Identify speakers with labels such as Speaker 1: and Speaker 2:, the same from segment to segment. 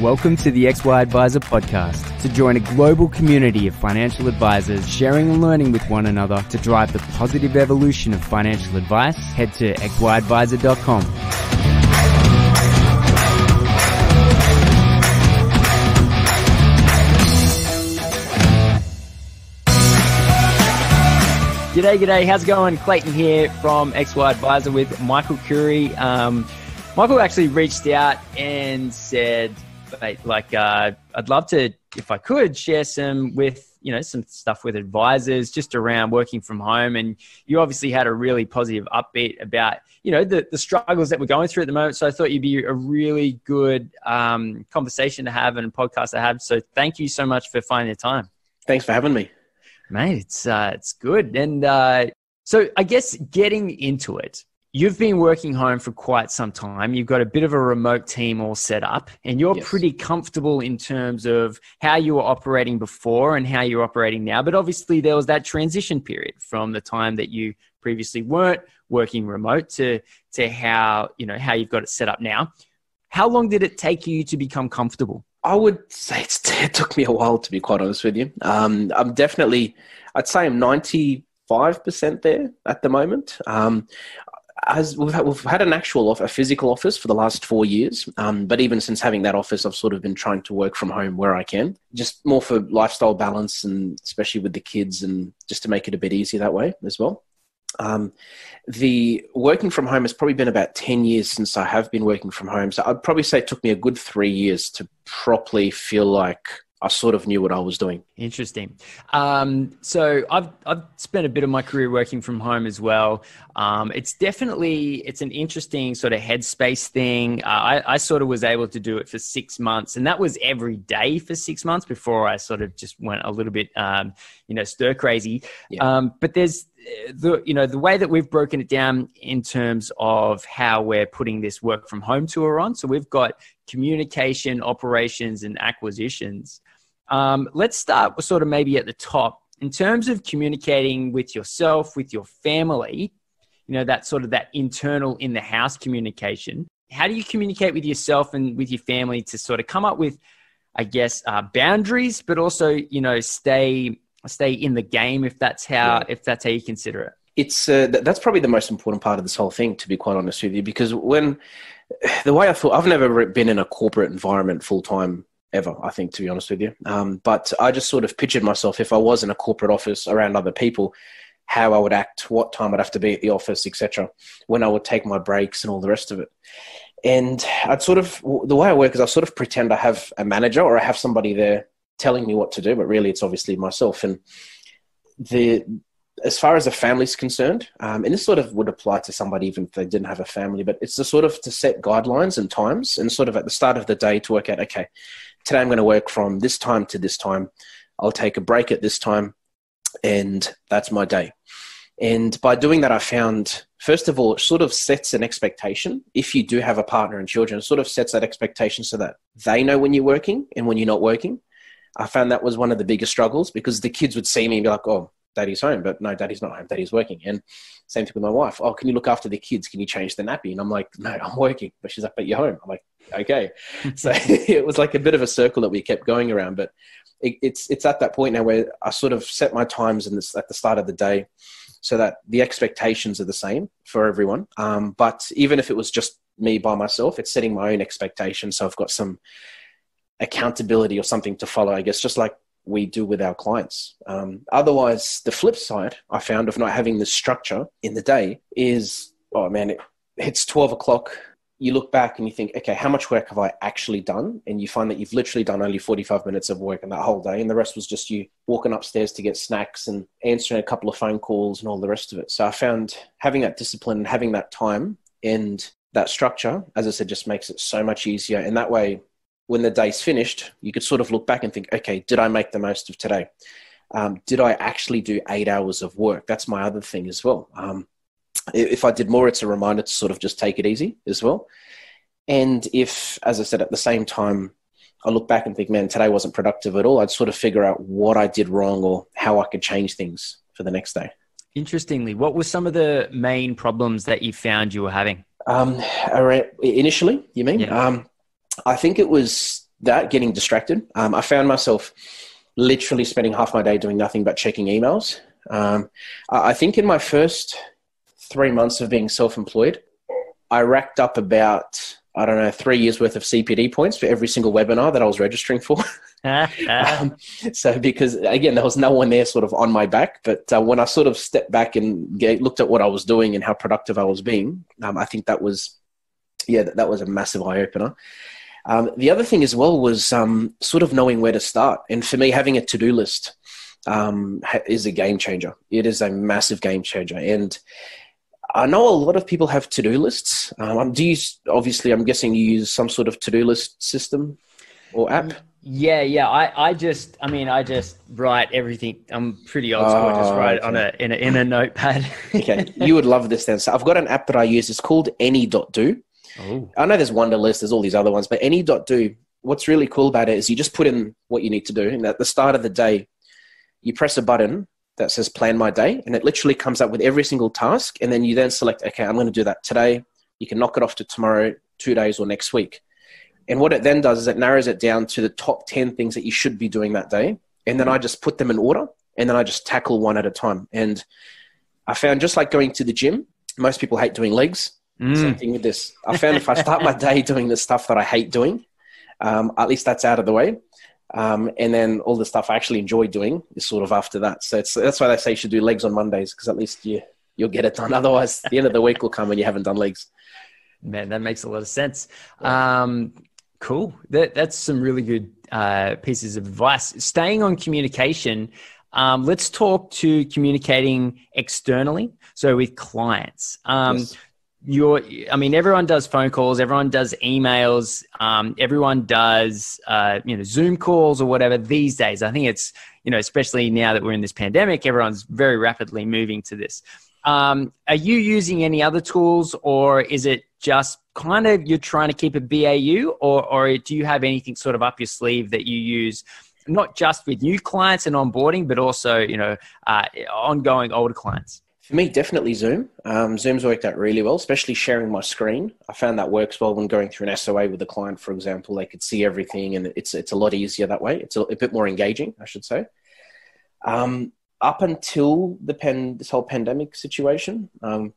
Speaker 1: Welcome to the XY Adviser podcast. To join a global community of financial advisors sharing and learning with one another to drive the positive evolution of financial advice, head to xyadviser.com. G'day, g'day. How's it going? Clayton here from XY Adviser with Michael Khouri. Um, Michael actually reached out and said, like, uh, I'd love to, if I could, share some with, you know, some stuff with advisors just around working from home. And you obviously had a really positive upbeat about, you know, the, the struggles that we're going through at the moment. So I thought you'd be a really good um, conversation to have and podcast to have. So thank you so much for finding the time.
Speaker 2: Thanks for having me
Speaker 1: mate. It's uh, it's good, and uh, so I guess getting into it. You've been working home for quite some time. You've got a bit of a remote team all set up, and you're yes. pretty comfortable in terms of how you were operating before and how you're operating now. But obviously, there was that transition period from the time that you previously weren't working remote to to how you know how you've got it set up now. How long did it take you to become comfortable?
Speaker 2: I would say it took me a while to be quite honest with you. Um, I'm definitely, I'd say I'm 95% there at the moment. Um, as we've had, we've had an actual a physical office for the last four years, um, but even since having that office, I've sort of been trying to work from home where I can, just more for lifestyle balance and especially with the kids, and just to make it a bit easier that way as well. Um, the working from home has probably been about 10 years since I have been working from home. So I'd probably say it took me a good three years to properly feel like I sort of knew what I was doing.
Speaker 1: Interesting. Um, so I've I've spent a bit of my career working from home as well. Um, it's definitely it's an interesting sort of headspace thing. Uh, I, I sort of was able to do it for six months, and that was every day for six months before I sort of just went a little bit, um, you know, stir crazy. Yeah. Um, but there's the you know the way that we've broken it down in terms of how we're putting this work from home tour on. So we've got communication, operations, and acquisitions. Um, let's start with sort of maybe at the top in terms of communicating with yourself, with your family. You know that sort of that internal in the house communication. How do you communicate with yourself and with your family to sort of come up with, I guess, uh, boundaries, but also you know stay stay in the game if that's how yeah. if that's how you consider it
Speaker 2: it's uh, that's probably the most important part of this whole thing to be quite honest with you because when the way i thought i've never been in a corporate environment full time ever i think to be honest with you um, but i just sort of pictured myself if i was in a corporate office around other people how i would act what time i'd have to be at the office etc when i would take my breaks and all the rest of it and i'd sort of the way i work is i sort of pretend i have a manager or i have somebody there telling me what to do, but really it's obviously myself. And the as far as a family's concerned, um, and this sort of would apply to somebody even if they didn't have a family, but it's the sort of to set guidelines and times, and sort of at the start of the day to work out, okay, today I'm going to work from this time to this time. I'll take a break at this time, and that's my day. And by doing that, I found, first of all, it sort of sets an expectation. If you do have a partner and children, it sort of sets that expectation so that they know when you're working and when you're not working. I found that was one of the biggest struggles because the kids would see me and be like, oh, daddy's home, but no, daddy's not home, daddy's working. And same thing with my wife. Oh, can you look after the kids? Can you change the nappy? And I'm like, no, I'm working. But she's like, but you're home. I'm like, okay. so it was like a bit of a circle that we kept going around. But it, it's it's at that point now where I sort of set my times in this, at the start of the day so that the expectations are the same for everyone. Um, but even if it was just me by myself, it's setting my own expectations. So I've got some accountability or something to follow, I guess, just like we do with our clients. Um, otherwise, the flip side I found of not having the structure in the day is, oh man, it, it's 12 o'clock. You look back and you think, okay, how much work have I actually done? And you find that you've literally done only 45 minutes of work in that whole day. And the rest was just you walking upstairs to get snacks and answering a couple of phone calls and all the rest of it. So I found having that discipline and having that time and that structure, as I said, just makes it so much easier. And that way, when the day's finished, you could sort of look back and think, okay, did I make the most of today? Um, did I actually do eight hours of work? That's my other thing as well. Um, if I did more, it's a reminder to sort of just take it easy as well. And if, as I said, at the same time, I look back and think, man, today wasn't productive at all, I'd sort of figure out what I did wrong or how I could change things for the next day.
Speaker 1: Interestingly, what were some of the main problems that you found you were having?
Speaker 2: Um, initially, you mean? Yeah. Um, I think it was that, getting distracted. Um, I found myself literally spending half my day doing nothing but checking emails. Um, I think in my first three months of being self-employed, I racked up about I don't know three years worth of CPD points for every single webinar that I was registering for. um, so because again there was no one there sort of on my back, but uh, when I sort of stepped back and get, looked at what I was doing and how productive I was being, um, I think that was yeah that, that was a massive eye opener. Um, the other thing as well was um, sort of knowing where to start, and for me having a to do list um, is a game changer. It is a massive game changer, and I know a lot of people have to do lists. Um, do you obviously? I'm guessing you use some sort of to do list system or app.
Speaker 1: Yeah, yeah. I, I just, I mean, I just write everything. I'm pretty old school. Oh, I just oh, write okay. on a in a in a notepad.
Speaker 2: okay, you would love this then. So I've got an app that I use. It's called Any.do. Oh. I know there's Wunderlist. There's all these other ones, but Any.do. What's really cool about it is you just put in what you need to do, and at the start of the day, you press a button that says plan my day and it literally comes up with every single task and then you then select okay i'm going to do that today you can knock it off to tomorrow two days or next week and what it then does is it narrows it down to the top 10 things that you should be doing that day and then i just put them in order and then i just tackle one at a time and i found just like going to the gym most people hate doing legs mm. same thing with this i found if i start my day doing the stuff that i hate doing um, at least that's out of the way um, and then all the stuff I actually enjoy doing is sort of after that. So that's why they say you should do legs on Mondays because at least you you'll get it done. Otherwise, the end of the week will come when you haven't done legs.
Speaker 1: Man, that makes a lot of sense. Um, cool. That, that's some really good uh, pieces of advice. Staying on communication, um, let's talk to communicating externally. So with clients. Um, yes you're i mean everyone does phone calls everyone does emails um, everyone does uh, you know zoom calls or whatever these days. I think it's you know especially now that we're in this pandemic everyone's very rapidly moving to this. Um, are you using any other tools or is it just kind of you're trying to keep a bau or, or do you have anything sort of up your sleeve that you use not just with new clients and onboarding but also you know uh, ongoing older clients
Speaker 2: for me, definitely Zoom. Um, Zoom's worked out really well, especially sharing my screen. I found that works well when going through an SOA with a client, for example. They could see everything, and it's it's a lot easier that way. It's a, a bit more engaging, I should say. Um, up until the pen, this whole pandemic situation, um,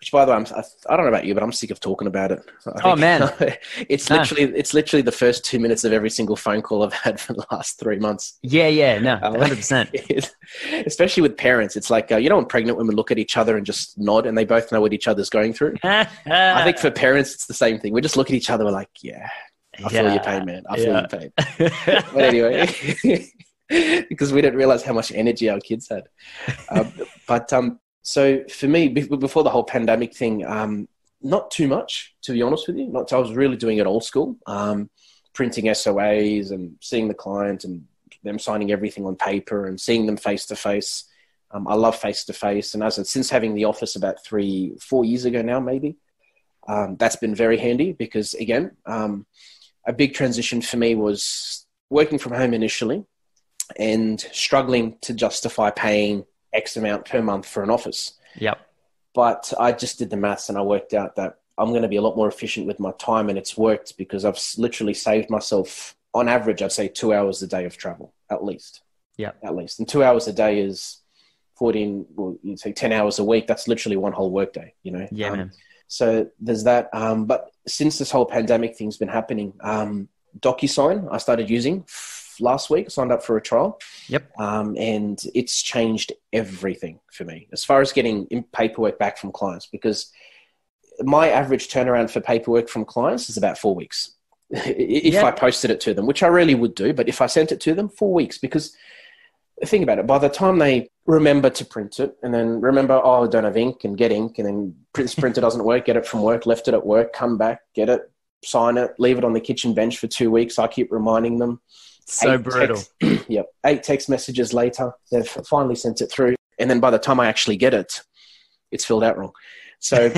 Speaker 2: which, by the way, I'm, I, I don't know about you, but I'm sick of talking about it.
Speaker 1: oh man,
Speaker 2: it's literally it's literally the first two minutes of every single phone call I've had for the last three months.
Speaker 1: Yeah, yeah, no, uh, hundred percent.
Speaker 2: Especially with parents, it's like uh, you know when pregnant women look at each other and just nod, and they both know what each other's going through. I think for parents, it's the same thing. We just look at each other, we're like, yeah, I feel yeah. your pain, man. I feel yeah. your pain. but anyway. because we didn't realize how much energy our kids had. Um, but um, so for me, before the whole pandemic thing, um, not too much, to be honest with you. Not, I was really doing it old school, um, printing SOAs and seeing the client and them signing everything on paper and seeing them face to face. I love face to face, and as since having the office about three, four years ago now, maybe um, that's been very handy because again, um, a big transition for me was working from home initially and struggling to justify paying X amount per month for an office.
Speaker 1: Yep.
Speaker 2: But I just did the maths and I worked out that I'm going to be a lot more efficient with my time, and it's worked because I've literally saved myself, on average, I'd say two hours a day of travel at least.
Speaker 1: Yeah.
Speaker 2: At least. And two hours a day is 14, well, you'd say 10 hours a week. That's literally one whole workday, you know?
Speaker 1: Yeah,
Speaker 2: um. So there's that. Um, but since this whole pandemic thing's been happening, um, DocuSign I started using last week. Signed up for a trial.
Speaker 1: Yep.
Speaker 2: Um, and it's changed everything for me as far as getting paperwork back from clients because my average turnaround for paperwork from clients is about four weeks. if I posted it to them, which I really would do, but if I sent it to them, four weeks because think about it. By the time they remember to print it and then remember, oh, I don't have ink and get ink and then this printer doesn't work, get it from work, left it at work, come back, get it, sign it, leave it on the kitchen bench for two weeks. I keep reminding them
Speaker 1: so eight brutal.
Speaker 2: Text, yep. Eight text messages later, they've finally sent it through. And then by the time I actually get it, it's filled out wrong. So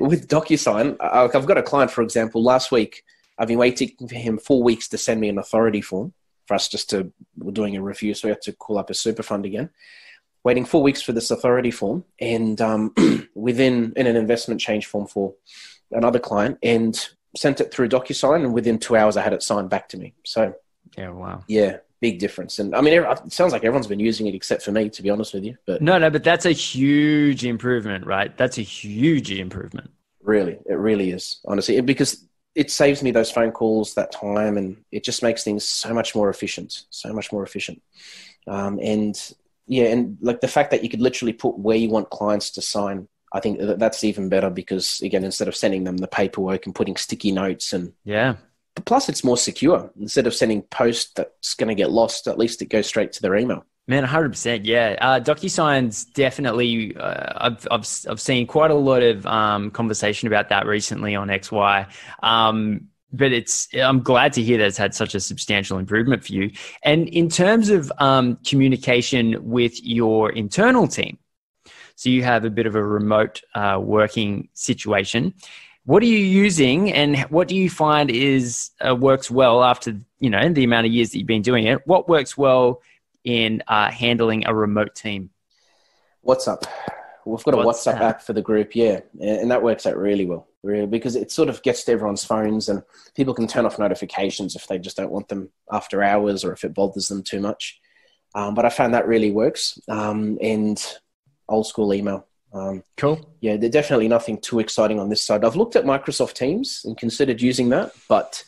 Speaker 2: with DocuSign, I've got a client, for example, last week, I've been waiting for him four weeks to send me an authority form for us just to, we're doing a review. So we have to call up a super fund again. Waiting four weeks for this authority form and um, within in an investment change form for another client. And sent it through DocuSign, and within two hours, I had it signed back to me. So,
Speaker 1: yeah, wow,
Speaker 2: yeah, big difference. And I mean, it sounds like everyone's been using it except for me, to be honest with you. But
Speaker 1: no, no, but that's a huge improvement, right? That's a huge improvement.
Speaker 2: Really, it really is, honestly, because it saves me those phone calls, that time, and it just makes things so much more efficient, so much more efficient. Um, and yeah, and like the fact that you could literally put where you want clients to sign, I think that's even better because again, instead of sending them the paperwork and putting sticky notes and
Speaker 1: yeah,
Speaker 2: plus it's more secure instead of sending post that's going to get lost. At least it goes straight to their email.
Speaker 1: Man, 100%. Yeah. Uh, DocuSign's definitely, uh, I've, I've, I've seen quite a lot of um, conversation about that recently on XY. Um, but it's, I'm glad to hear that it's had such a substantial improvement for you. And in terms of um, communication with your internal team, so you have a bit of a remote uh, working situation. What are you using, and what do you find is uh, works well after you know the amount of years that you've been doing it? What works well in uh, handling a remote team?
Speaker 2: WhatsApp. We've got a WhatsApp, WhatsApp app for the group, yeah, and that works out really well, really, because it sort of gets to everyone's phones, and people can turn off notifications if they just don't want them after hours or if it bothers them too much. Um, but I found that really works, um, and old school email. Um,
Speaker 1: cool.
Speaker 2: Yeah, there's definitely nothing too exciting on this side. I've looked at Microsoft Teams and considered using that, but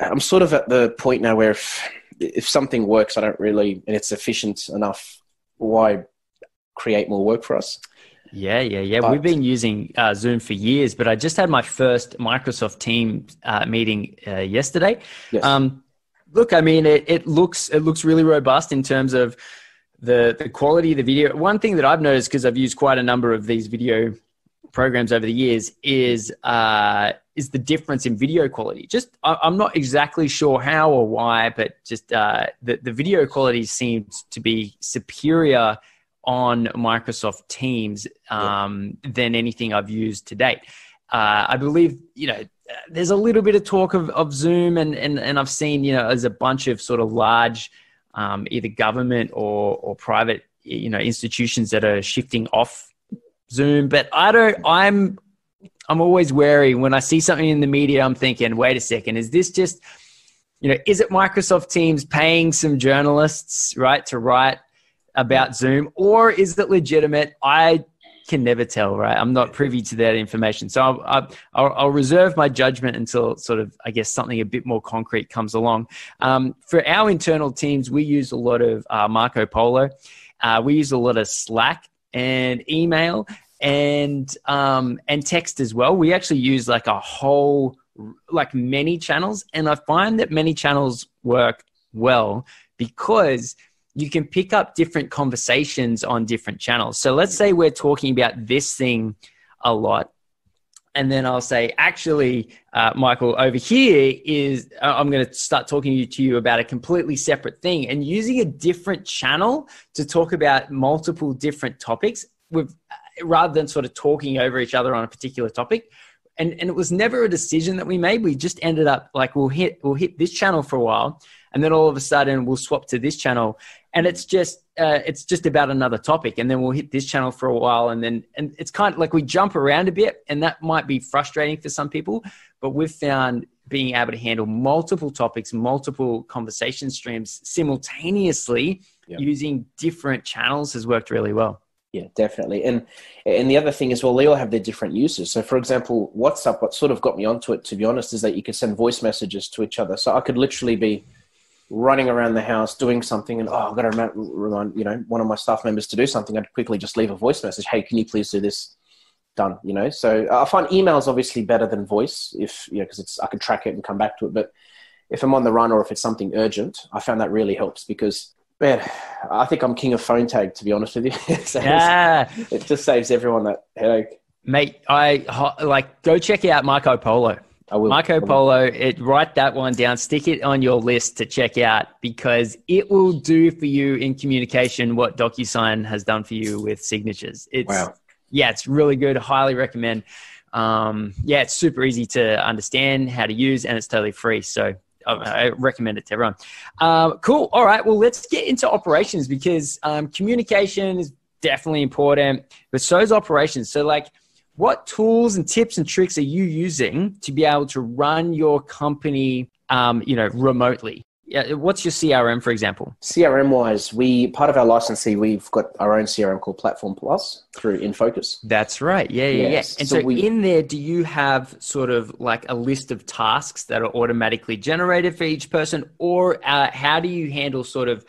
Speaker 2: I'm sort of at the point now where if if something works, I don't really, and it's efficient enough, why create more work for us?
Speaker 1: Yeah, yeah, yeah. But, We've been using uh, Zoom for years, but I just had my first Microsoft Team uh, meeting uh, yesterday. Yes. Um, look, I mean, it, it looks it looks really robust in terms of the the quality of the video. One thing that I've noticed because I've used quite a number of these video programs over the years is uh, is the difference in video quality. Just I, am not exactly sure how or why, but just uh, the the video quality seems to be superior on Microsoft Teams um, yeah. than anything I've used to date. Uh, I believe you know there's a little bit of talk of, of Zoom, and, and and I've seen you know as a bunch of sort of large um, either government or or private you know institutions that are shifting off Zoom, but I don't. I'm I'm always wary when I see something in the media. I'm thinking, wait a second, is this just you know, is it Microsoft Teams paying some journalists right to write about Zoom, or is it legitimate? I can never tell, right? I'm not privy to that information, so I'll, I'll, I'll reserve my judgment until sort of, I guess, something a bit more concrete comes along. Um, for our internal teams, we use a lot of uh, Marco Polo. Uh, we use a lot of Slack and email and um, and text as well. We actually use like a whole like many channels, and I find that many channels work well because you can pick up different conversations on different channels. So let's say we're talking about this thing a lot. And then I'll say, actually, uh, Michael, over here is uh, I'm going to start talking to you about a completely separate thing and using a different channel to talk about multiple different topics with rather than sort of talking over each other on a particular topic. And, and it was never a decision that we made. We just ended up like we'll hit we'll hit this channel for a while, and then all of a sudden we'll swap to this channel, and it's just uh, it's just about another topic, and then we'll hit this channel for a while, and then and it's kind of like we jump around a bit, and that might be frustrating for some people, but we've found being able to handle multiple topics, multiple conversation streams simultaneously yep. using different channels has worked really well.
Speaker 2: Yeah, definitely. And and the other thing is, well, they all have their different uses. So, for example, WhatsApp, what sort of got me onto it, to be honest, is that you could send voice messages to each other. So I could literally be running around the house doing something, and oh, I've got to remind, remind you know one of my staff members to do something. I'd quickly just leave a voice message. Hey, can you please do this? Done. You know. So I find emails obviously better than voice, if you know, because it's I can track it and come back to it. But if I'm on the run or if it's something urgent, I found that really helps because Man, I think I'm king of phone tag. To be honest with you,
Speaker 1: yeah,
Speaker 2: it just saves everyone that headache.
Speaker 1: Mate, I like go check out Marco Polo. I will. Marco Polo, it write that one down, stick it on your list to check out because it will do for you in communication what DocuSign has done for you with signatures. It's wow. yeah, it's really good. Highly recommend. Um, yeah, it's super easy to understand how to use, and it's totally free. So I recommend it to everyone. Um, cool. All right. Well, let's get into operations because um, communication is definitely important, but so is operations. So, like, what tools and tips and tricks are you using to be able to run your company, um, you know, remotely? Yeah, what's your CRM, for example?
Speaker 2: CRM wise, we part of our licensee, we've got our own CRM called Platform Plus through InFocus.
Speaker 1: That's right. Yeah, yeah, yes. yeah. And so, so we, in there, do you have sort of like a list of tasks that are automatically generated for each person, or uh, how do you handle sort of,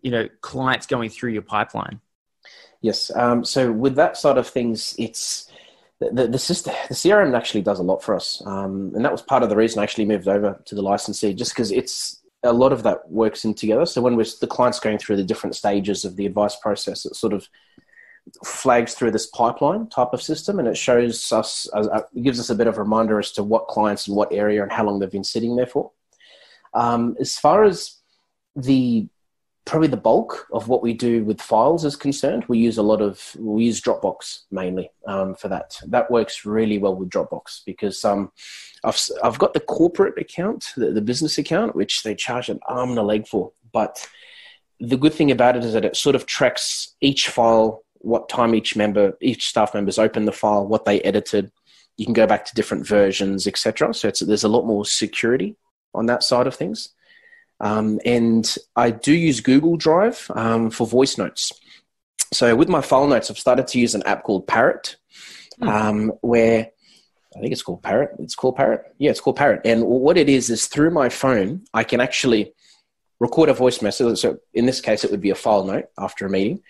Speaker 1: you know, clients going through your pipeline?
Speaker 2: Yes. Um, so with that sort of things, it's the, the, system, the CRM actually does a lot for us. Um, and that was part of the reason I actually moved over to the licensee, just because it's a lot of that works in together. So when we're, the client's going through the different stages of the advice process, it sort of flags through this pipeline type of system and it shows us, uh, it gives us a bit of a reminder as to what clients in what area and how long they've been sitting there for. Um, as far as the probably the bulk of what we do with files is concerned, we use a lot of we use Dropbox mainly um, for that. That works really well with Dropbox because um, I've I've got the corporate account, the, the business account, which they charge an arm and a leg for. But the good thing about it is that it sort of tracks each file, what time each member, each staff members opened the file, what they edited. You can go back to different versions, etc. So there's a lot more security on that side of things. Um, and I do use Google Drive um, for voice notes. So with my file notes, I've started to use an app called Parrot, hmm. um, where I think it's called Parrot. It's called Parrot. Yeah, it's called Parrot. And what it is is through my phone, I can actually record a voice message. So in this case, it would be a file note after a meeting.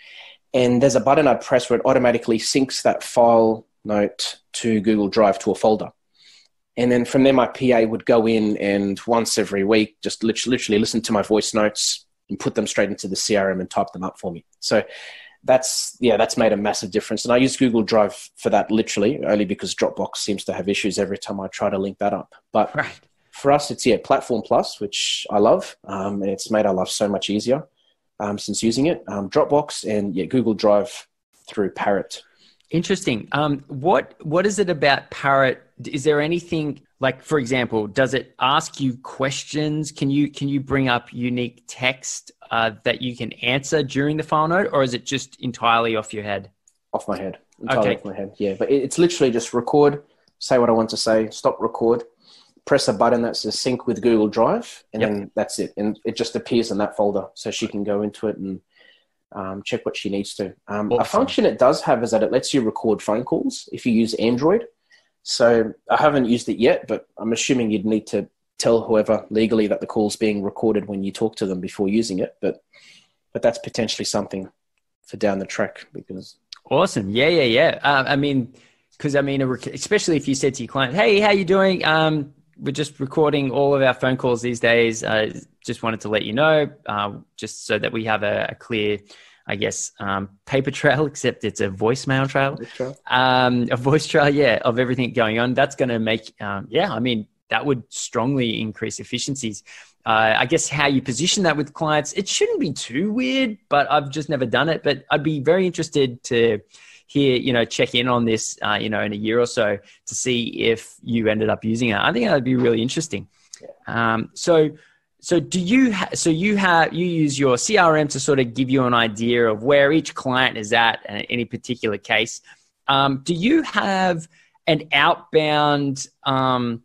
Speaker 2: And there's a button I press where it automatically syncs that file note to Google Drive to a folder. And then from there, my PA would go in and once every week, just literally listen to my voice notes and put them straight into the CRM and type them up for me. So that's yeah, that's made a massive difference. And I use Google Drive for that literally, only because Dropbox seems to have issues every time I try to link that up. But right. for us, it's yeah, Platform Plus, which I love, um, and it's made our life so much easier um, since using it. Um, Dropbox and yeah, Google Drive through Parrot.
Speaker 1: Interesting. Um, what what is it about Parrot? Is there anything like, for example, does it ask you questions? Can you can you bring up unique text uh, that you can answer during the file note, or is it just entirely off your head?
Speaker 2: Off my head. Entirely okay. off my head. Yeah, but it's literally just record, say what I want to say, stop record, press a button that says sync with Google Drive, and yep. then that's it. And it just appears in that folder, so she can go into it and um, check what she needs to. Um, awesome. A function it does have is that it lets you record phone calls if you use Android. So I haven't used it yet, but I'm assuming you'd need to tell whoever legally that the call's being recorded when you talk to them before using it. But but that's potentially something for down the track because.
Speaker 1: Awesome. Yeah, yeah, yeah. Uh, I mean, because I mean, especially if you said to your client, "Hey, how you doing? Um, we're just recording all of our phone calls these days. Uh, just wanted to let you know, uh, just so that we have a, a clear, I guess, um, paper trail, except it's a voicemail trail, trail. Um, a voice trail, yeah, of everything going on. That's going to make, um, yeah, I mean, that would strongly increase efficiencies. Uh, I guess how you position that with clients, it shouldn't be too weird, but I've just never done it. But I'd be very interested to here, you know, check in on this, uh, you know, in a year or so to see if you ended up using it. I think that would be really interesting. Um, so, so do you? Ha- so you have you use your CRM to sort of give you an idea of where each client is at in any particular case. Um, do you have an outbound um,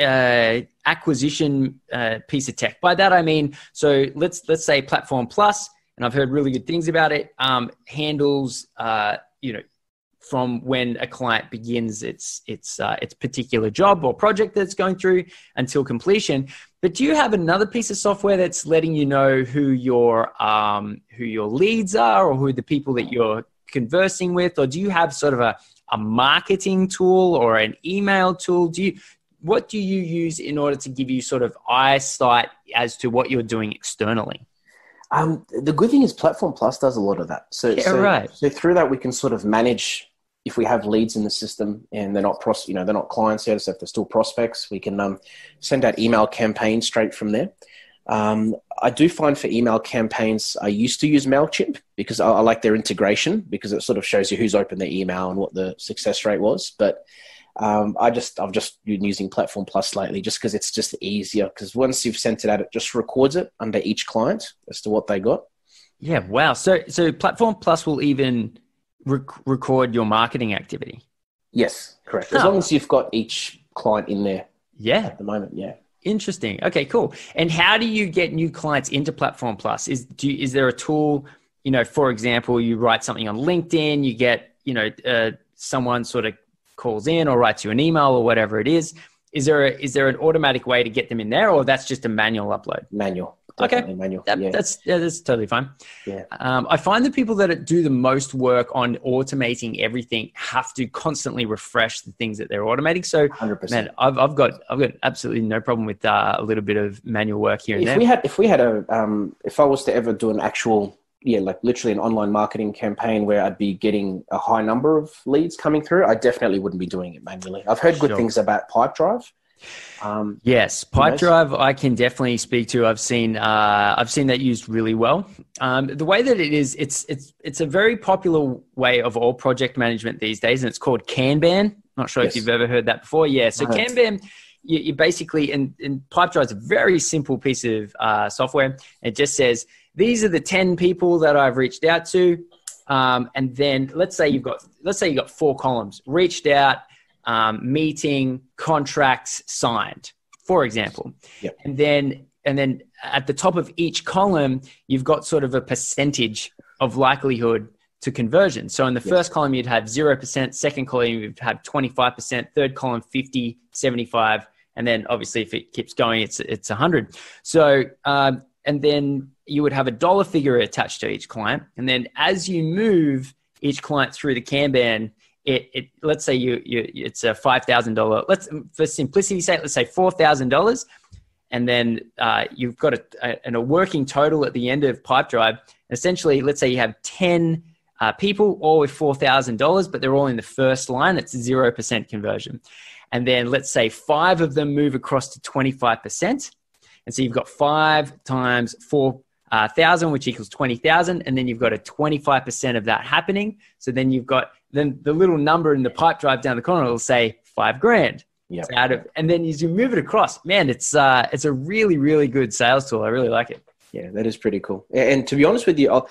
Speaker 1: uh, acquisition uh, piece of tech? By that I mean, so let's let's say Platform Plus and I've heard really good things about it. Um, handles, uh, you know, from when a client begins its its uh, its particular job or project that's going through until completion. But do you have another piece of software that's letting you know who your um, who your leads are or who the people that you're conversing with, or do you have sort of a a marketing tool or an email tool? Do you what do you use in order to give you sort of eyesight as to what you're doing externally?
Speaker 2: Um, the good thing is Platform Plus does a lot of that. So,
Speaker 1: yeah,
Speaker 2: so,
Speaker 1: right.
Speaker 2: so through that we can sort of manage if we have leads in the system and they're not pros, you know, they're not clients yet, so if they're still prospects, we can um, send out email campaigns straight from there. Um, I do find for email campaigns, I used to use Mailchimp because I, I, like their integration because it sort of shows you who's opened their email and what the success rate was. But um, I just I've just been using Platform Plus lately just because it's just easier. Because once you've sent it out, it just records it under each client as to what they got.
Speaker 1: Yeah, wow. So so Platform Plus will even rec- record your marketing activity.
Speaker 2: Yes, correct. As long as you've got each client in there.
Speaker 1: Yeah.
Speaker 2: At the moment, yeah.
Speaker 1: Interesting. Okay, cool. And how do you get new clients into Platform Plus? Is do you, is there a tool? You know, for example, you write something on LinkedIn, you get you know uh, someone sort of calls in or writes you an email or whatever it is. Is there a, is there an automatic way to get them in there, or that's just a manual upload?
Speaker 2: Manual.
Speaker 1: Okay,
Speaker 2: manual.
Speaker 1: That,
Speaker 2: yeah.
Speaker 1: that's yeah, that's totally fine.
Speaker 2: Yeah.
Speaker 1: Um, I find the people that do the most work on automating everything have to constantly refresh the things that they're automating. So,
Speaker 2: Hundred percent.
Speaker 1: man, I've, I've got I've got absolutely no problem with uh, a little bit of manual work here and
Speaker 2: If
Speaker 1: there.
Speaker 2: we had, if we had a, um, if I was to ever do an actual, yeah, like literally an online marketing campaign where I'd be getting a high number of leads coming through, I definitely wouldn't be doing it manually. I've heard good
Speaker 1: Sure.
Speaker 2: things about Pipedrive. Um,
Speaker 1: Yes, Pipedrive I can definitely speak to. I've seen uh, I've seen that used really well. Um, the way that it is, it's it's it's a very popular way of all project management these days, and it's called Kanban. Not sure if you've ever heard that before. Yeah, so
Speaker 2: I.
Speaker 1: Kanban, you, you basically and, and Pipedrive is a very simple piece of uh, software. It just says these are the ten people that I've reached out to, um, and then let's say you've got let's say you've got four columns: reached out, um, meeting, contracts signed, for example.
Speaker 2: Yep.
Speaker 1: And then and then at the top of each column, you've got sort of a percentage of likelihood to conversion. So in the first column, you'd have 0%, second column, you'd have 25%, third column, 50, 75, and then obviously if it keeps going, it's, it's 100. So, um, and then you would have a dollar figure attached to each client. And then as you move each client through the Kanban, it, it let's say you, you it's a five thousand dollar. Let's for simplicity's sake, let's say four thousand dollars, and then uh, you've got a, a, and a working total at the end of Pipedrive. Essentially, let's say you have ten uh, people, all with four thousand dollars, but they're all in the first line. It's zero percent conversion, and then let's say five of them move across to twenty five percent, and so you've got five times four uh, thousand, which equals twenty thousand, and then you've got a twenty-five percent of that happening. So then you've got then the little number in the Pipedrive down the corner will say five grand.
Speaker 2: yeah.
Speaker 1: Out of, and then as you move it across, man, it's uh, it's a really really good sales tool. I really like it.
Speaker 2: Yeah, that is pretty cool. And to be honest with you, I'll,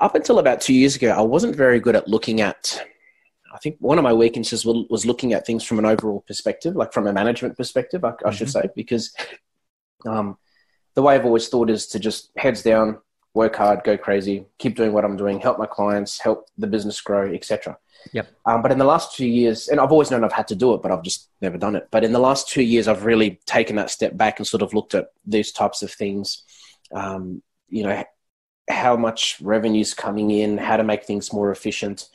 Speaker 2: up until about two years ago, I wasn't very good at looking at. I think one of my weaknesses was, was looking at things from an overall perspective, like from a management perspective, I, I should say, because um, the way I've always thought is to just heads down, work hard, go crazy, keep doing what I'm doing, help my clients, help the business grow, etc.
Speaker 1: Yep.
Speaker 2: Um, but in the last two years, and I've always known I've had to do it, but I've just never done it. But in the last two years, I've really taken that step back and sort of looked at these types of things. Um, you know, how much revenue's coming in, how to make things more efficient.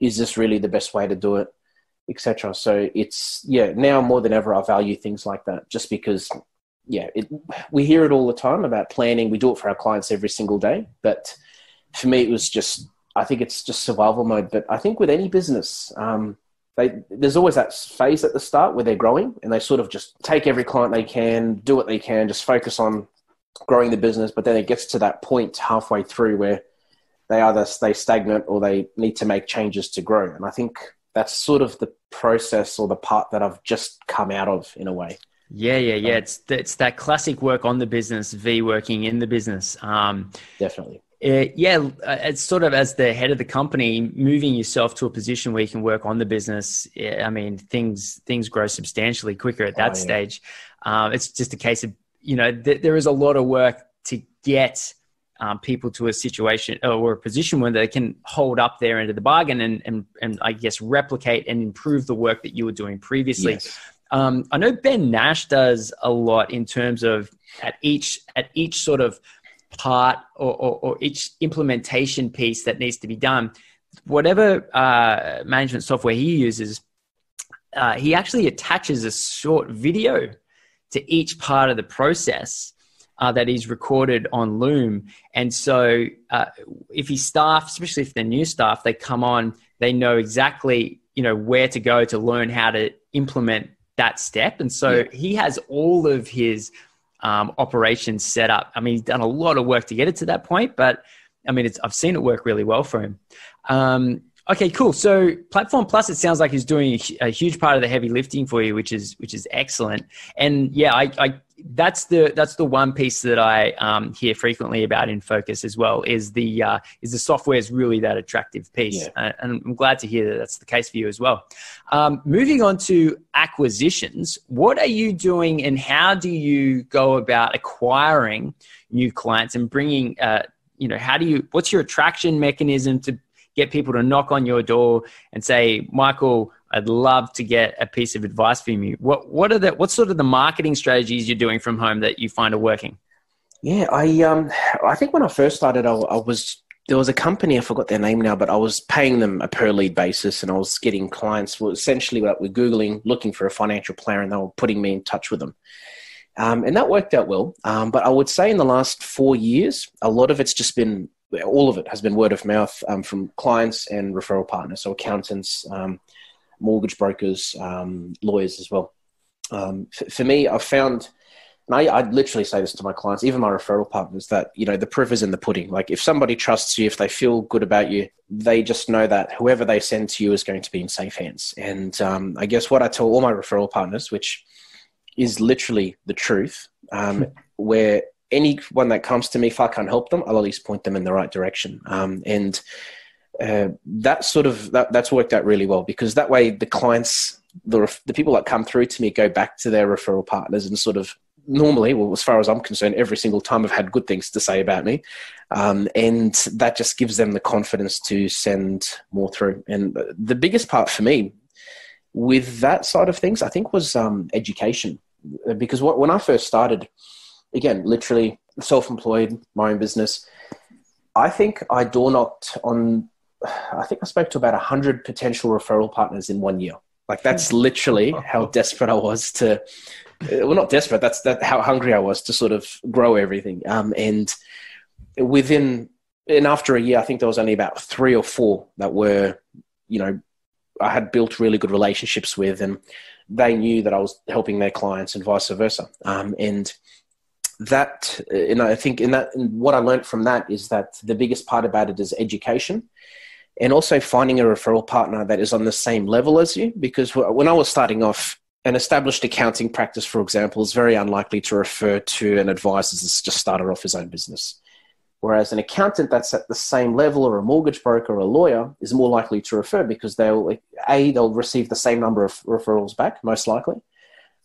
Speaker 2: Is this really the best way to do it, etc. So it's yeah, now more than ever, I value things like that, just because yeah, it, we hear it all the time about planning. We do it for our clients every single day, but for me, it was just I think it's just survival mode. But I think with any business, um, they, there's always that phase at the start where they're growing and they sort of just take every client they can, do what they can, just focus on growing the business. But then it gets to that point halfway through where they either stay stagnant or they need to make changes to grow. And I think that's sort of the process or the part that I've just come out of in a way.
Speaker 1: Yeah, yeah, yeah. It's it's that classic work on the business, v working in the business. Um,
Speaker 2: Definitely.
Speaker 1: Uh, yeah, uh, it's sort of as the head of the company, moving yourself to a position where you can work on the business. I mean, things things grow substantially quicker at that
Speaker 2: Oh, yeah.
Speaker 1: stage. Um, it's just a case of you know th- there is a lot of work to get um, people to a situation or a position where they can hold up their end of the bargain and and and I guess replicate and improve the work that you were doing previously.
Speaker 2: Yes.
Speaker 1: Um, I know Ben Nash does a lot in terms of at each at each sort of part or, or, or each implementation piece that needs to be done. Whatever uh, management software he uses, uh, he actually attaches a short video to each part of the process uh, that he's recorded on Loom. And so, uh, if his staff, especially if they're new staff, they come on, they know exactly you know where to go to learn how to implement that step. And so
Speaker 2: Yeah.
Speaker 1: he has all of his um, operations set up. I mean, he's done a lot of work to get it to that point, but I mean, it's, I've seen it work really well for him. Um, okay, cool. So Platform Plus, it sounds like he's doing a a huge part of the heavy lifting for you, which is which is excellent. And yeah, I, I that's the that's the one piece that I um, hear frequently about InFocus as well is the uh, is the software is really that attractive piece, yeah. and I'm glad to hear that that's the case for you as well. Um, moving on to acquisitions, what are you doing, and how do you go about acquiring new clients and bringing uh, you know how do you what's your attraction mechanism to get people to knock on your door and say, Michael, I'd love to get a piece of advice from you. What what are the what sort of the marketing strategies you're doing from home that you find are working?
Speaker 2: Yeah, I um I think when I first started, I, I was there was a company I forgot their name now, but I was paying them a per lead basis, and I was getting clients. Well, essentially, what we're googling, looking for a financial planner, and they were putting me in touch with them. Um, and that worked out well. Um, but I would say in the last four years, a lot of it's just been all of it has been word of mouth um, from clients and referral partners, so accountants, um, mortgage brokers, um, lawyers as well. Um, for, for, me, I've found, and I, I, literally say this to my clients, even my referral partners, that you know the proof is in the pudding. Like if somebody trusts you, if they feel good about you, they just know that whoever they send to you is going to be in safe hands. And um, I guess what I tell all my referral partners, which is literally the truth, um, where anyone that comes to me, if I can't help them, I'll at least point them in the right direction. Um, and uh, that sort of that, that's worked out really well because that way the clients, the the people that come through to me, go back to their referral partners and sort of normally, well, as far as I'm concerned, every single time I've had good things to say about me, um, and that just gives them the confidence to send more through. And the biggest part for me with that side of things, I think, was um, education because what, when I first started again, literally self employed, my own business. I think I door knocked on, I think I spoke to about 100 potential referral partners in one year. Like that's literally how desperate I was to, uh, well, not desperate, that's that, how hungry I was to sort of grow everything. Um, and within, and after a year, I think there was only about three or four that were, you know, I had built really good relationships with, and they knew that I was helping their clients and vice versa. Um, and that, and I think in that, and what I learned from that is that the biggest part about it is education and also finding a referral partner that is on the same level as you. Because when I was starting off, an established accounting practice, for example, is very unlikely to refer to an advisor that's just started off his own business. Whereas an accountant that's at the same level or a mortgage broker or a lawyer is more likely to refer because they'll, A, they'll receive the same number of referrals back, most likely.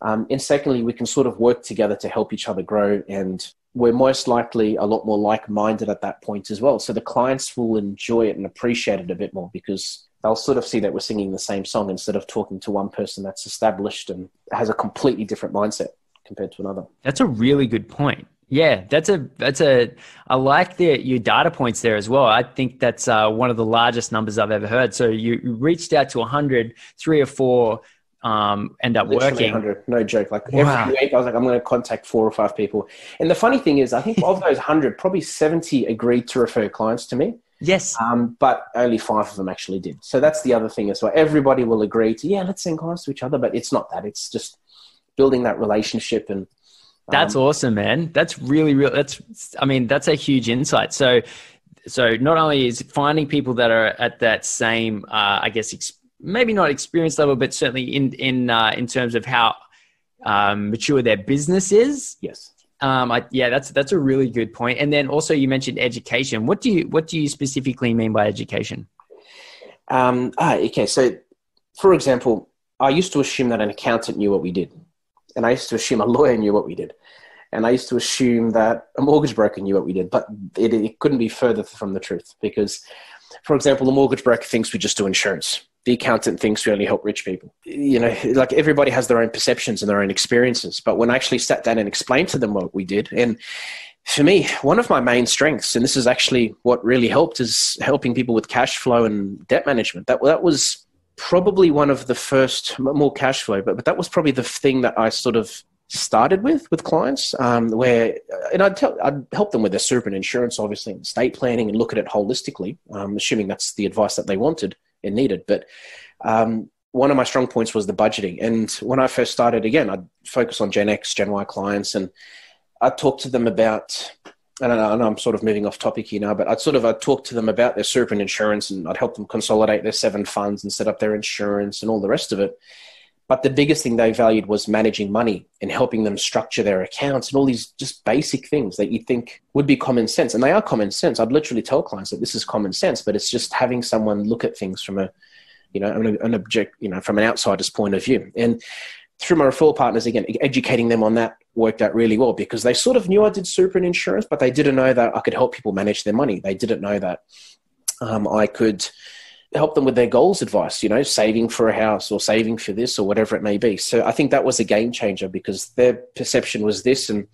Speaker 2: Um, and secondly, we can sort of work together to help each other grow. And we're most likely a lot more like minded at that point as well. So the clients will enjoy it and appreciate it a bit more because they'll sort of see that we're singing the same song instead of talking to one person that's established and has a completely different mindset compared to another.
Speaker 1: That's a really good point. Yeah, that's a that's a. I like the your data points there as well. I think that's uh, one of the largest numbers I've ever heard. So you, you reached out to 100, three or four um, end up Literally working.
Speaker 2: 100, no joke. Like wow. every week, I was like, I'm going to contact four or five people. And the funny thing is, I think of those 100, probably 70 agreed to refer clients to me.
Speaker 1: Yes.
Speaker 2: Um, but only five of them actually did. So that's the other thing as well. Everybody will agree to, yeah, let's send clients to each other, but it's not that. It's just building that relationship and.
Speaker 1: That's um, awesome, man. That's really, real. That's, I mean, that's a huge insight. So, so not only is finding people that are at that same, uh, I guess, maybe not experience level, but certainly in in uh, in terms of how um, mature their business is.
Speaker 2: Yes.
Speaker 1: Um, I, yeah, that's that's a really good point. And then also you mentioned education. What do you what do you specifically mean by education?
Speaker 2: Um, ah, okay. So, for example, I used to assume that an accountant knew what we did, and I used to assume a lawyer knew what we did, and I used to assume that a mortgage broker knew what we did. But it, it couldn't be further from the truth because, for example, the mortgage broker thinks we just do insurance the accountant thinks we only help rich people. You know, like everybody has their own perceptions and their own experiences. But when I actually sat down and explained to them what we did, and for me, one of my main strengths, and this is actually what really helped, is helping people with cash flow and debt management. That that was probably one of the first more cash flow, but but that was probably the thing that I sort of started with with clients um, where and I'd, tell, I'd help them with their super and insurance obviously and estate planning and look at it holistically um, assuming that's the advice that they wanted and needed. But um, one of my strong points was the budgeting. And when I first started, again, I'd focus on Gen X, Gen Y clients, and I'd talk to them about. And I know I'm sort of moving off topic here now, but I'd sort of I'd talk to them about their super and insurance, and I'd help them consolidate their seven funds and set up their insurance and all the rest of it. But the biggest thing they valued was managing money and helping them structure their accounts and all these just basic things that you think would be common sense. And they are common sense. I'd literally tell clients that this is common sense, but it's just having someone look at things from a, you know, an, an object, you know, from an outsider's point of view. And through my referral partners, again, educating them on that worked out really well because they sort of knew I did super and insurance, but they didn't know that I could help people manage their money. They didn't know that um, I could help them with their goals advice, you know, saving for a house or saving for this or whatever it may be. So I think that was a game changer because their perception was this. And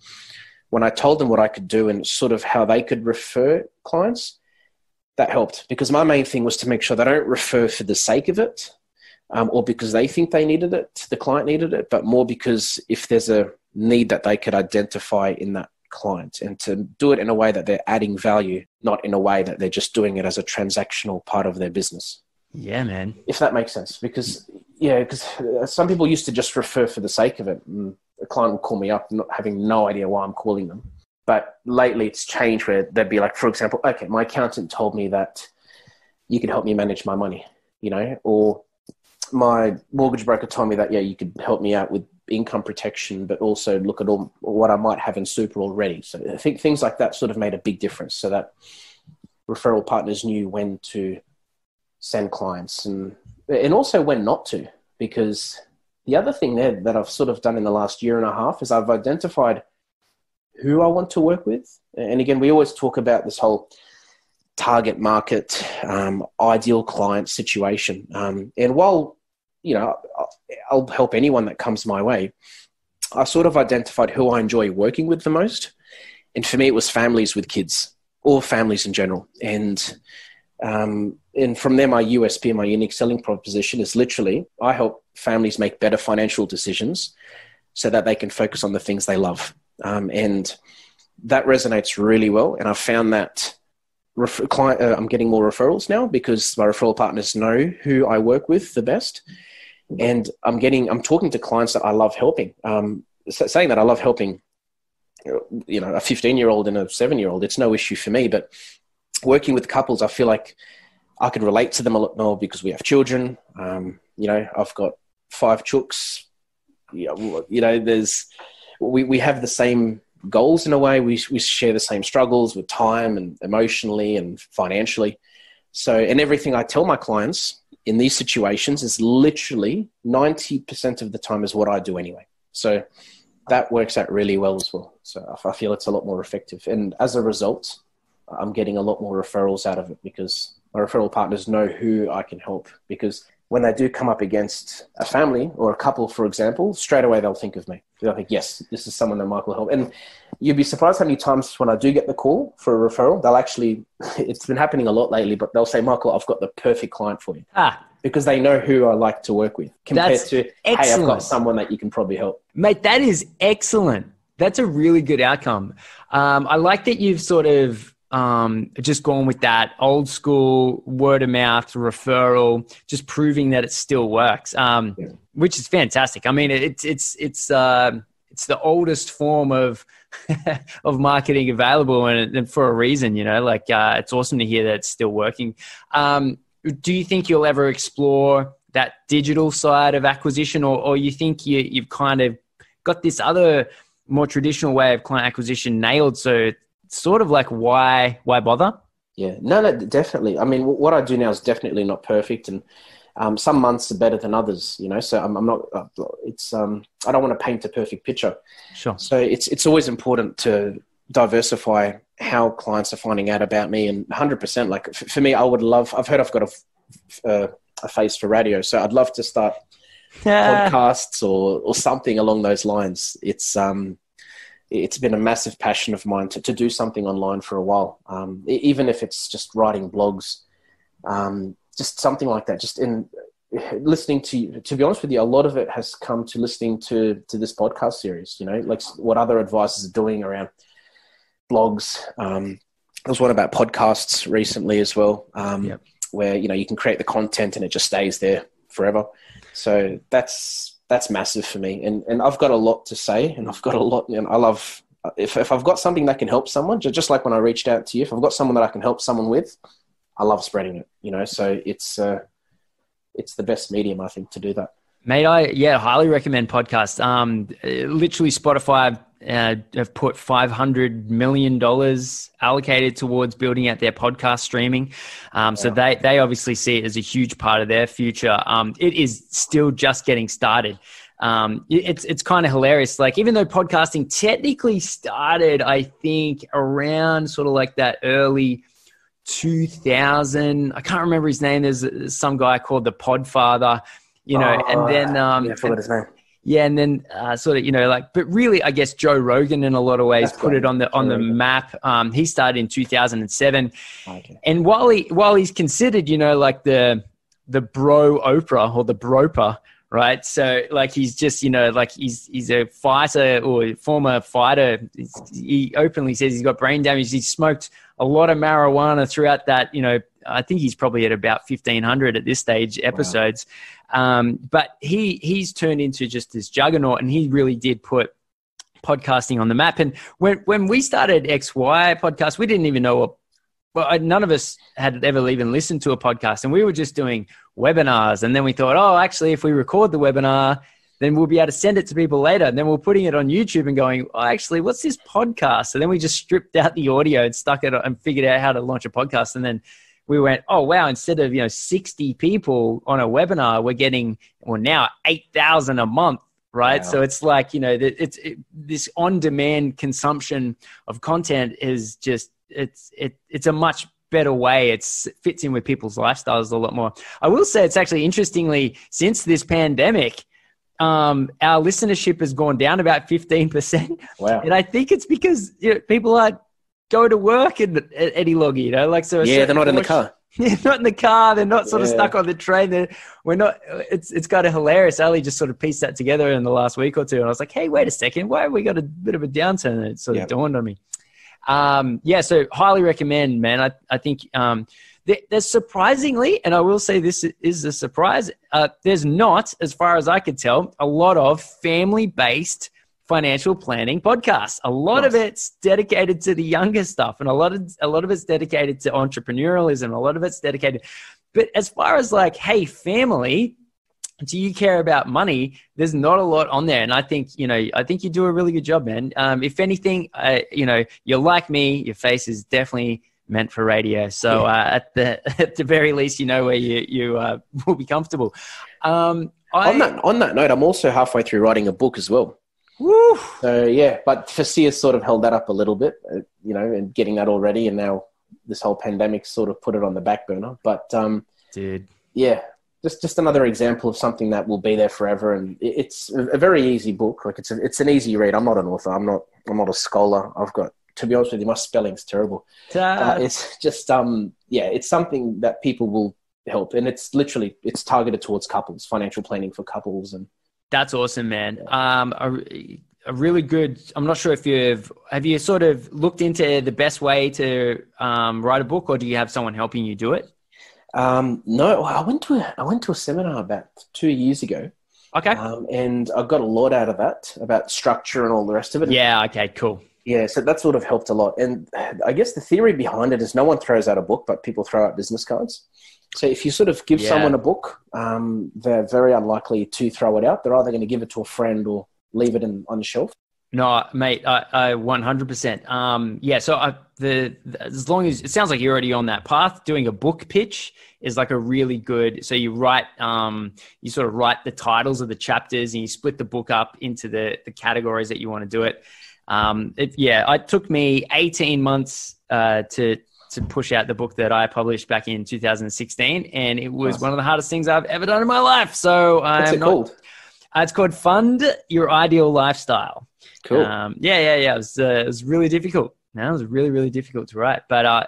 Speaker 2: when I told them what I could do and sort of how they could refer clients, that helped because my main thing was to make sure they don't refer for the sake of it um, or because they think they needed it, the client needed it, but more because if there's a need that they could identify in that client and to do it in a way that they're adding value, not in a way that they're just doing it as a transactional part of their business.
Speaker 1: Yeah, man.
Speaker 2: If that makes sense. Because, yeah, because some people used to just refer for the sake of it. And a client will call me up not having no idea why I'm calling them. But lately it's changed where they'd be like, for example, okay, my accountant told me that you could help me manage my money, you know, or my mortgage broker told me that, yeah, you could help me out with income protection, but also look at all what I might have in super already. So I think things like that sort of made a big difference so that referral partners knew when to send clients and and also when not to because the other thing there that I've sort of done in the last year and a half is I've identified who I want to work with. And again, we always talk about this whole target market, um, ideal client situation. Um, and while you know, I'll help anyone that comes my way. I sort of identified who I enjoy working with the most. And for me, it was families with kids or families in general. And, um, and from there, my USP, my unique selling proposition is literally I help families make better financial decisions so that they can focus on the things they love. Um, and that resonates really well. And I've found that client, uh, I'm getting more referrals now because my referral partners know who I work with the best and I'm getting I'm talking to clients that I love helping. Um, saying that I love helping, you know, a 15 year old and a seven year old, it's no issue for me. But working with couples, I feel like I could relate to them a lot more because we have children. Um, you know, I've got five chooks. You know, you know, there's we we have the same goals in a way. We we share the same struggles with time and emotionally and financially. So, and everything I tell my clients in these situations is literally 90% of the time is what I do anyway. So that works out really well as well. So I feel it's a lot more effective. And as a result, I'm getting a lot more referrals out of it because my referral partners know who I can help because when they do come up against a family or a couple, for example, straight away they'll think of me. They'll think, yes, this is someone that Michael will help. And you'd be surprised how many times when I do get the call for a referral, they'll actually, it's been happening a lot lately, but they'll say, Michael, I've got the perfect client for you.
Speaker 1: Ah.
Speaker 2: Because they know who I like to work with compared
Speaker 1: That's
Speaker 2: to,
Speaker 1: excellent.
Speaker 2: hey, I've got someone that you can probably help.
Speaker 1: Mate, that is excellent. That's a really good outcome. Um, I like that you've sort of um, just gone with that old school word of mouth referral, just proving that it still works, um, yeah. which is fantastic. I mean, it's it's it's uh, it's the oldest form of of marketing available, and, and, for a reason. You know, like uh, it's awesome to hear that it's still working. Um, do you think you'll ever explore that digital side of acquisition, or, or you think you, you've kind of got this other more traditional way of client acquisition nailed so sort of like why why bother?
Speaker 2: Yeah, no, no, definitely. I mean, what I do now is definitely not perfect, and um, some months are better than others. You know, so I'm, I'm not. Uh, it's um, I don't want to paint a perfect picture.
Speaker 1: Sure.
Speaker 2: So it's it's always important to diversify how clients are finding out about me, and 100 percent. Like f- for me, I would love. I've heard I've got a, uh, a face for radio, so I'd love to start podcasts or or something along those lines. It's um it's been a massive passion of mine to, to do something online for a while, um, even if it's just writing blogs, um, just something like that. Just in listening to, to be honest with you, a lot of it has come to listening to to this podcast series. You know, like what other advisors are doing around blogs. Um, there was one about podcasts recently as well, um, yep. where you know you can create the content and it just stays there forever. So that's that's massive for me. And and I've got a lot to say, and I've got a lot. And I love if if I've got something that can help someone, just like when I reached out to you, if I've got someone that I can help someone with, I love spreading it. You know, so it's uh, it's the best medium I think to do that.
Speaker 1: Mate, I yeah, highly recommend podcasts. Um, literally, Spotify uh, have put five hundred million dollars allocated towards building out their podcast streaming. Um, so they they obviously see it as a huge part of their future. Um, it is still just getting started. Um, it's it's kind of hilarious. Like even though podcasting technically started, I think around sort of like that early 2000. I can't remember his name. There's some guy called the Podfather you know, oh, and then um,
Speaker 2: yeah, I forgot his name.
Speaker 1: Yeah, and then uh, sort of you know like, but really, I guess Joe Rogan in a lot of ways That's put right. it on the on the map. Um, he started in 2007, okay. and while he while he's considered, you know, like the the bro Oprah or the Broprah, right? So like he's just you know like he's he's a fighter or former fighter. He openly says he's got brain damage. He smoked a lot of marijuana throughout that. You know, I think he's probably at about 1500 at this stage episodes. Wow. Um, but he he's turned into just this juggernaut, and he really did put podcasting on the map. And when when we started XY podcast, we didn't even know what. Well, none of us had ever even listened to a podcast, and we were just doing webinars. And then we thought, oh, actually, if we record the webinar, then we'll be able to send it to people later. And then we're putting it on YouTube and going, oh, actually, what's this podcast? So then we just stripped out the audio and stuck it and figured out how to launch a podcast. And then we went, oh wow! Instead of you know sixty people on a webinar, we're getting well now eight thousand a month, right? Wow. So it's like you know it's it, this on-demand consumption of content is just it's it it's a much better way. It's, it fits in with people's lifestyles a lot more. I will say it's actually interestingly since this pandemic, um, our listenership has gone down about fifteen percent.
Speaker 2: Wow!
Speaker 1: And I think it's because you know, people are go to work in, any longer, you know, like so.
Speaker 2: Yeah, they're not in the car.
Speaker 1: Yeah, not in the car. They're not sort yeah. of stuck on the train. They're, we're not. It's it's kind of hilarious. Ali just sort of pieced that together in the last week or two, and I was like, hey, wait a second, why have we got a bit of a downturn? And it sort of dawned on me. Um, yeah, so highly recommend, man. I I think um, there's surprisingly, and I will say this is a surprise. Uh, there's not, as far as I could tell, a lot of family based financial planning podcast. A lot nice. of it's dedicated to the younger stuff, and a lot of a lot of it's dedicated to entrepreneurialism. A lot of it's dedicated. But as far as like, hey, family, do you care about money? There's not a lot on there, and I think you know, I think you do a really good job, man. Um, if anything, uh, you know, you're like me. Your face is definitely meant for radio. So yeah. uh, at the at the very least, you know where you you uh, will be comfortable. Um,
Speaker 2: I, on that on that note, I'm also halfway through writing a book as well. Woo. So yeah, but FASEA sort of held that up a little bit, uh, you know, and getting that all ready, and now this whole pandemic sort of put it on the back burner. But um,
Speaker 1: dude,
Speaker 2: yeah, just just another example of something that will be there forever, and it's a very easy book. Like it's a, it's an easy read. I'm not an author. I'm not I'm not a scholar. I've got to be honest with you, my spelling's terrible. Uh, it's just um yeah, it's something that people will help, and it's literally it's targeted towards couples, financial planning for couples, and
Speaker 1: that's awesome, man. Um, a, a, really good. I'm not sure if you've have you sort of looked into the best way to um, write a book, or do you have someone helping you do it?
Speaker 2: Um, no, I went to a, I went to a seminar about two years ago.
Speaker 1: Okay.
Speaker 2: Um, and I got a lot out of that about structure and all the rest of it.
Speaker 1: Yeah. Okay. Cool.
Speaker 2: Yeah, so that sort of helped a lot. And I guess the theory behind it is no one throws out a book, but people throw out business cards. So if you sort of give yeah. someone a book, um, they're very unlikely to throw it out. They're either going to give it to a friend or leave it in, on the shelf.
Speaker 1: No, mate, I, I 100%. Um, yeah, so I, the, the, as long as it sounds like you're already on that path, doing a book pitch is like a really good. So you write, um, you sort of write the titles of the chapters and you split the book up into the the categories that you want to do it. Um, it yeah, it took me 18 months uh, to to push out the book that I published back in 2016, and it was nice. one of the hardest things I've ever done in my life. So
Speaker 2: What's I'm it not, called?
Speaker 1: Uh, it's called Fund Your Ideal Lifestyle.
Speaker 2: Cool.
Speaker 1: Um, yeah, yeah, yeah. It was, uh, it was really difficult. Now it was really, really difficult to write. But uh,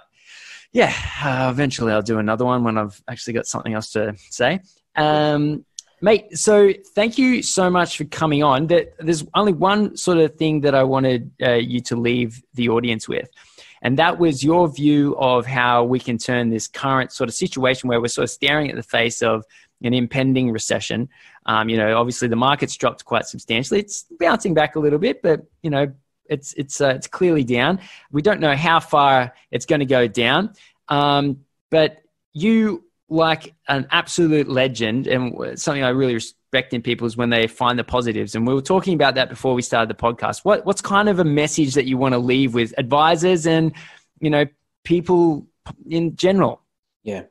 Speaker 1: yeah, uh, eventually I'll do another one when I've actually got something else to say. Um, mate, so thank you so much for coming on. There's only one sort of thing that I wanted uh, you to leave the audience with. And that was your view of how we can turn this current sort of situation where we're sort of staring at the face of an impending recession. Um, you know, obviously the market's dropped quite substantially. It's bouncing back a little bit, but you know, it's it's uh, it's clearly down. We don't know how far it's going to go down. Um, but you, like an absolute legend, and something I really respect in people is when they find the positives. And we were talking about that before we started the podcast. What what's kind of a message that you want to leave with advisors and you know people in general?
Speaker 2: Yeah.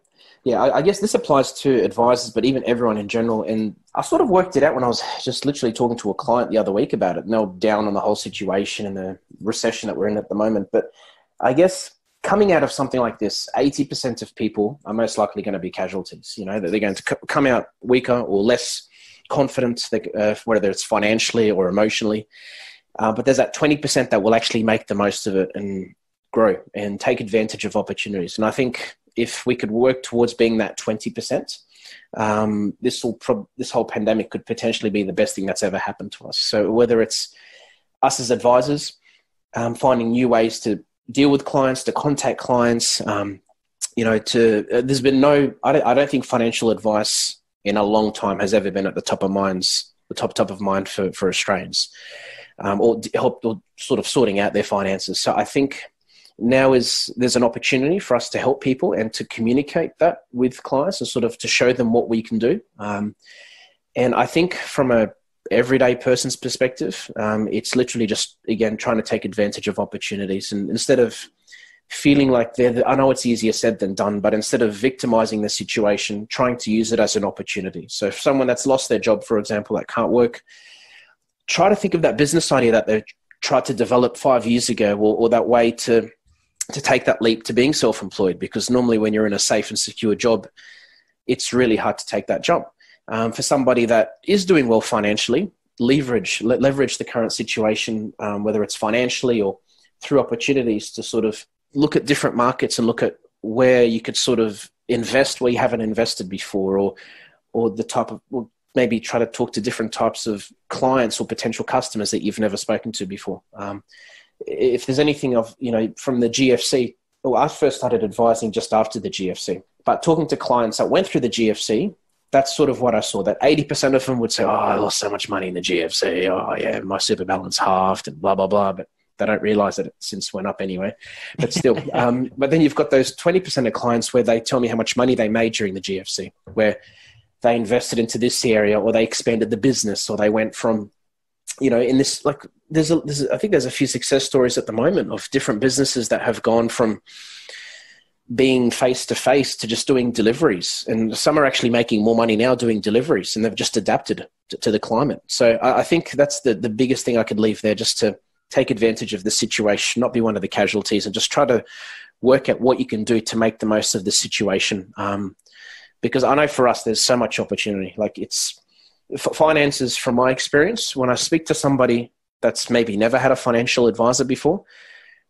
Speaker 2: Yeah, I, I guess this applies to advisors, but even everyone in general. And I sort of worked it out when I was just literally talking to a client the other week about it. And they were down on the whole situation and the recession that we're in at the moment. But I guess coming out of something like this, 80% of people are most likely going to be casualties. You know, that they're going to come out weaker or less confident, uh, whether it's financially or emotionally. Uh, but there's that 20% that will actually make the most of it and grow and take advantage of opportunities. And I think if we could work towards being that 20%, um, this will prob- this whole pandemic could potentially be the best thing that's ever happened to us. So whether it's us as advisors, um, finding new ways to deal with clients, to contact clients. Um, you know, to uh, there's been no. I don't, I don't think financial advice in a long time has ever been at the top of minds, the top top of mind for for Australians, um, or help or sort of sorting out their finances. So I think now is there's an opportunity for us to help people and to communicate that with clients and sort of to show them what we can do. Um, and I think from a everyday person's perspective. Um, it's literally just again trying to take advantage of opportunities, and instead of feeling like they're, the, I know it's easier said than done, but instead of victimizing the situation, trying to use it as an opportunity. So, if someone that's lost their job, for example, that can't work, try to think of that business idea that they tried to develop five years ago, or, or that way to to take that leap to being self-employed. Because normally, when you're in a safe and secure job, it's really hard to take that jump um, for somebody that is doing well financially, leverage le- leverage the current situation, um, whether it's financially or through opportunities to sort of look at different markets and look at where you could sort of invest where you haven't invested before, or or the type of maybe try to talk to different types of clients or potential customers that you've never spoken to before. Um, if there's anything of you know from the GFC, well, I first started advising just after the GFC, but talking to clients that went through the GFC that's sort of what I saw. That 80% of them would say, Oh, I lost so much money in the GFC. Oh, yeah, my super balance halved and blah, blah, blah. But they don't realize that it since went up anyway. But still, um, but then you've got those 20% of clients where they tell me how much money they made during the GFC, where they invested into this area or they expanded the business or they went from, you know, in this, like, there's, a, there's a, I think there's a few success stories at the moment of different businesses that have gone from, being face to face to just doing deliveries. And some are actually making more money now doing deliveries and they've just adapted to, to the climate. So I, I, think that's the, the biggest thing I could leave there just to take advantage of the situation, not be one of the casualties, and just try to work out what you can do to make the most of the situation. Um, because I know for us, there's so much opportunity. Like it's finances, from my experience, when I speak to somebody that's maybe never had a financial advisor before,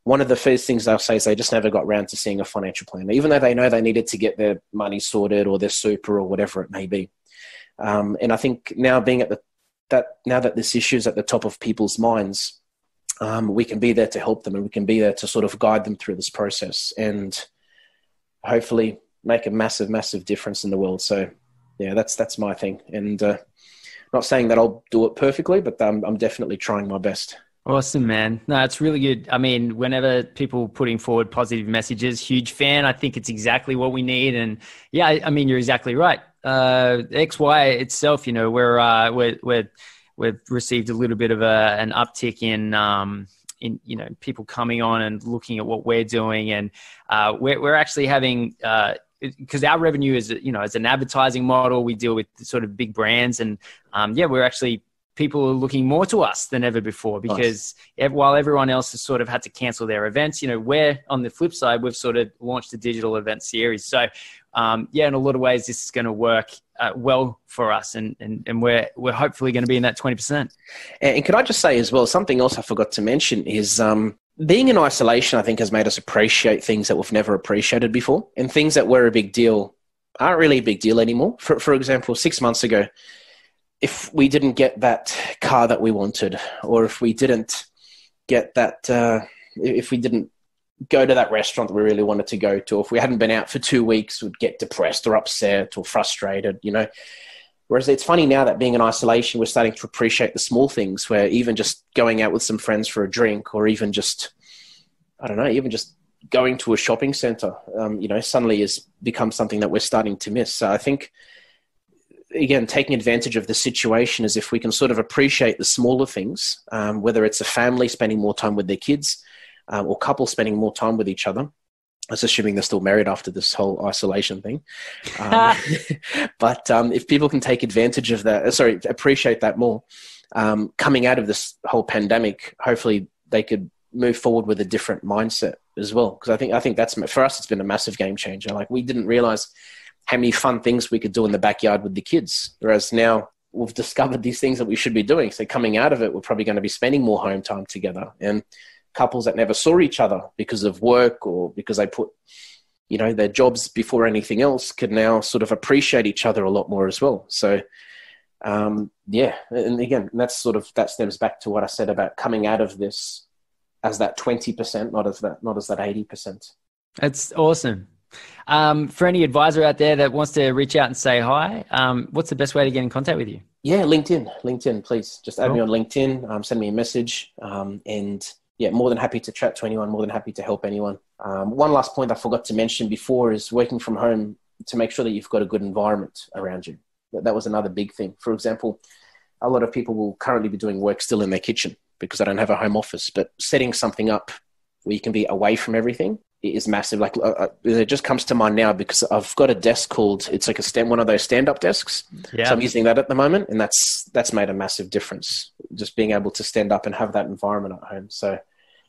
Speaker 2: one of the first things they'll say is they just never got around to seeing a financial planner, even though they know they needed to get their money sorted or their super or whatever it may be. Um, and I think now being at the that now that this issue is at the top of people's minds, um, we can be there to help them and we can be there to sort of guide them through this process and hopefully make a massive, massive difference in the world. So, yeah, that's that's my thing. And uh, not saying that I'll do it perfectly, but I'm, I'm definitely trying my best.
Speaker 1: Awesome, man. No, it's really good. I mean, whenever people putting forward positive messages, huge fan. I think it's exactly what we need. And yeah, I mean, you're exactly right. Uh, XY itself, you know, we're, uh, we're, we're, we've received a little bit of a, an uptick in, um, in, you know, people coming on and looking at what we're doing. And, uh, we're, we're actually having, uh, because our revenue is you know as an advertising model we deal with sort of big brands and um, yeah we're actually people are looking more to us than ever before because nice. while everyone else has sort of had to cancel their events, you know, we're on the flip side, we've sort of launched a digital event series. So, um, yeah, in a lot of ways, this is going to work uh, well for us, and, and, and we're we're hopefully going to be in that twenty percent.
Speaker 2: And, and can I just say as well, something else I forgot to mention is um, being in isolation. I think has made us appreciate things that we've never appreciated before, and things that were a big deal aren't really a big deal anymore. For for example, six months ago if we didn't get that car that we wanted, or if we didn't get that, uh, if we didn't go to that restaurant that we really wanted to go to, or if we hadn't been out for two weeks, we'd get depressed or upset or frustrated, you know. Whereas it's funny now that being in isolation, we're starting to appreciate the small things where even just going out with some friends for a drink or even just, I don't know, even just going to a shopping center, um, you know, suddenly has become something that we're starting to miss. So I think again taking advantage of the situation is if we can sort of appreciate the smaller things, um, whether it's a family spending more time with their kids um, or couples spending more time with each other. That's assuming they're still married after this whole isolation thing. Um, but um, if people can take advantage of that, uh, sorry, appreciate that more, um, coming out of this whole pandemic, hopefully they could move forward with a different mindset as well. Because I think I think that's for us, it's been a massive game changer. Like we didn't realize how many fun things we could do in the backyard with the kids, whereas now we've discovered these things that we should be doing. So coming out of it, we're probably going to be spending more home time together. And couples that never saw each other because of work or because they put you know their jobs before anything else could now sort of appreciate each other a lot more as well so um, yeah and again that's sort of that stems back to what i said about coming out of this as that 20% not as that not as that 80%
Speaker 1: that's awesome um, for any advisor out there that wants to reach out and say hi um, what's the best way to get in contact with you
Speaker 2: yeah linkedin linkedin please just add cool. me on linkedin um, send me a message um, and yeah, more than happy to chat to anyone, more than happy to help anyone. Um, one last point I forgot to mention before is working from home to make sure that you've got a good environment around you. That was another big thing. For example, a lot of people will currently be doing work still in their kitchen because they don't have a home office, but setting something up where you can be away from everything is massive. Like uh, uh, it just comes to mind now because I've got a desk called it's like a stand one of those stand up desks. Yeah. So I'm using that at the moment, and that's that's made a massive difference. Just being able to stand up and have that environment at home. So,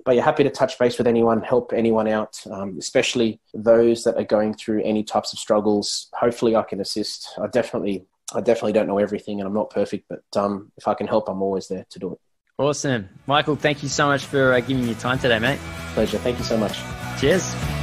Speaker 2: but you're happy to touch base with anyone, help anyone out, um, especially those that are going through any types of struggles. Hopefully, I can assist. I definitely I definitely don't know everything, and I'm not perfect, but um, if I can help, I'm always there to do it.
Speaker 1: Awesome, Michael. Thank you so much for uh, giving me your time today, mate.
Speaker 2: Pleasure. Thank you so much.
Speaker 1: Cheers.